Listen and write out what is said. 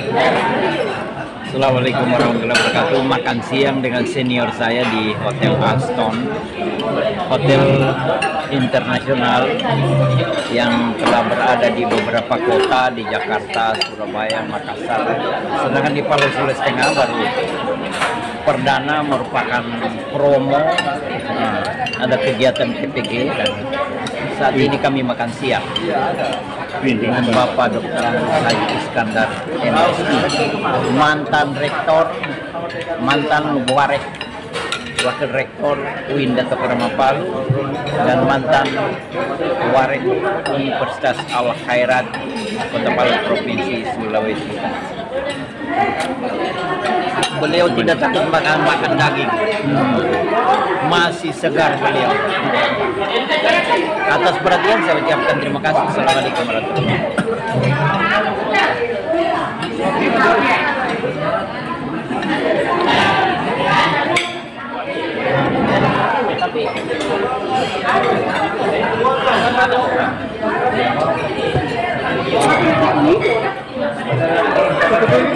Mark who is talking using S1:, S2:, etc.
S1: Assalamualaikum warahmatullahi wabarakatuh. Makan siang dengan senior saya di Hotel Aston, hotel internasional yang telah berada di beberapa kota di Jakarta, Surabaya, Makassar. Sedangkan di Palu Sulawesi Tengah baru perdana merupakan promo. Nah, ada kegiatan PPG dan saat ini kami makan siang dengan Bapak Dr. Haji Iskandar MSI, mantan rektor, mantan warek, wakil rektor UIN Dato Kerama Palu, dan mantan warek Universitas Al Khairat Kota Palu Provinsi Sulawesi. Beliau tidak takut makan makan daging, masih segar beliau. Atas perhatian saya ucapkan terima kasih. Assalamualaikum warahmatullahi wabarakatuh.